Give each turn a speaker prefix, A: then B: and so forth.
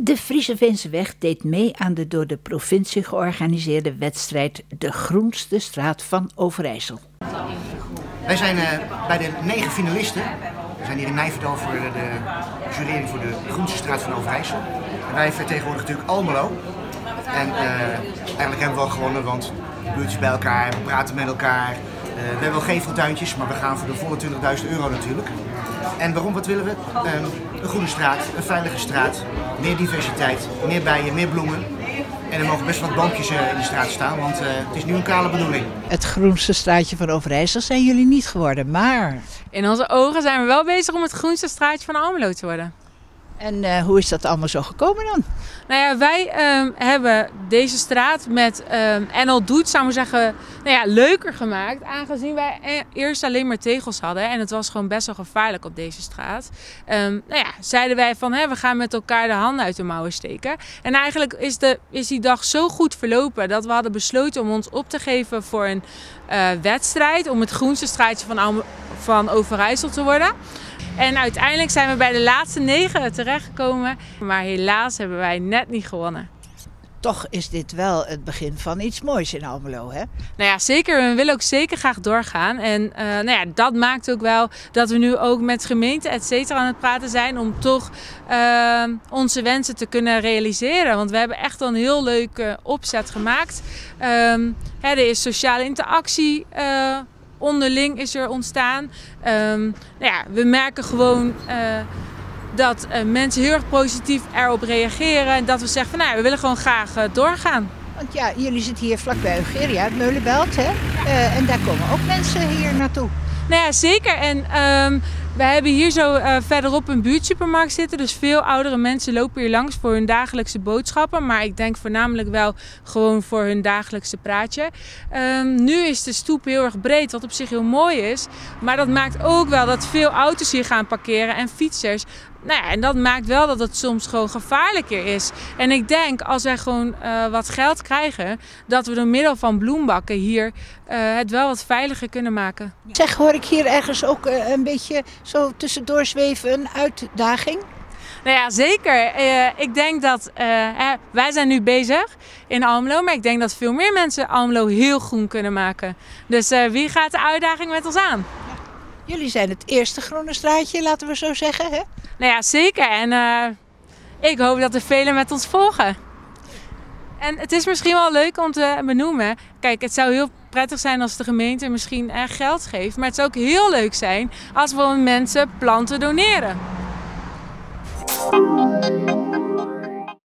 A: De Friese Veenseweg deed mee aan de door de provincie georganiseerde wedstrijd De Groenste Straat van Overijssel.
B: Wij zijn eh, bij de negen finalisten. We zijn hier in Nijverdal voor de, de jurering voor de Groenste Straat van Overijssel. Wij vertegenwoordigen natuurlijk Almelo. En eh, eigenlijk hebben we wel gewonnen, want de buurt is bij elkaar, we praten met elkaar. Eh, we hebben wel geen fortuintjes, maar we gaan voor de volle 20.000 euro natuurlijk. En waarom, wat willen we? Ehm, een groene straat, een veilige straat, meer diversiteit, meer bijen, meer bloemen. En er mogen best wat boompjes eh, in de straat staan, want eh, het is nu een kale bedoeling.
A: Het groenste straatje van Overijssel zijn jullie niet geworden, maar...
C: In onze ogen zijn we wel bezig om het groenste straatje van Almelo te worden.
A: En eh, hoe is dat allemaal zo gekomen dan?
C: Nou ja, wij ehm, hebben deze straat met um, NL Doet, zou ik zeggen, nou ja, leuker gemaakt. Aangezien wij e-, eerst alleen maar tegels hadden. En het was gewoon best wel gevaarlijk op deze straat. Um, nou ja, zeiden wij van, hè, we gaan met elkaar de handen uit de mouwen steken. En eigenlijk is, de, is die dag zo goed verlopen dat we hadden besloten om ons op te geven voor een uh, wedstrijd. Om het groenste straatje van, van Overijssel te worden. En uiteindelijk zijn we bij de laatste negen terechtgekomen. Maar helaas hebben wij net niet gewonnen.
A: Toch is dit wel het begin van iets moois in Almelo, hè?
C: Nou ja, zeker. We willen ook zeker graag doorgaan. En uh, nou ja, dat maakt ook wel dat we nu ook met gemeenten et cetera aan het praten zijn... om toch uh, onze wensen te kunnen realiseren. Want we hebben echt een heel leuke opzet gemaakt. Um, hè, er is sociale interactie... Onderling is er ontstaan. Um, nou ja, we merken gewoon uh, dat uh, mensen heel erg positief erop reageren. En dat we zeggen van nou, we willen gewoon graag uh, doorgaan.
A: Want ja, jullie zitten hier vlakbij Ugeria, het Meulenbelt. Hè? en daar komen ook mensen hier naartoe.
C: Nou ja, zeker. En um, we hebben hier zo uh, verderop een buurtsupermarkt zitten. Dus veel oudere mensen lopen hier langs voor hun dagelijkse boodschappen. Maar ik denk voornamelijk wel gewoon voor hun dagelijkse praatje. Um, nu is de stoep heel erg breed, wat op zich heel mooi is. Maar dat maakt ook wel dat veel auto's hier gaan parkeren en fietsers. Nou ja, en dat maakt wel dat het soms gewoon gevaarlijker is. En ik denk als wij gewoon uh, wat geld krijgen, dat we door middel van bloembakken hier uh, het wel wat veiliger kunnen maken.
A: Zeg, hoor ik hier ergens ook een beetje zo tussendoor zweven een uitdaging?
C: Nou ja, zeker. Uh, ik denk dat uh, wij zijn nu bezig in Almelo, maar ik denk dat veel meer mensen Almelo heel groen kunnen maken. Dus uh, wie gaat de uitdaging met ons aan?
A: Jullie zijn het eerste groene straatje, laten we zo zeggen. Hè?
C: Nou ja, zeker. En ik hoop dat er velen met ons volgen. En het is misschien wel leuk om te benoemen. Kijk, het zou heel prettig zijn als de gemeente misschien geld geeft. Maar het zou ook heel leuk zijn als we mensen planten doneren.